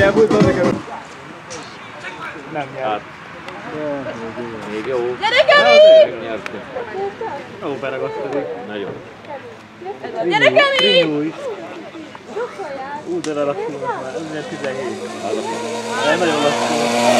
elbújtad nekem. Nem nyert. Hát. Még jó. Gyere, Kemi! Megnyertünk. beragadt pedig. Nagyon. Gyere, Kemi! Ú, de lelassulnak már. Ez 17. Nem nagyon lassul.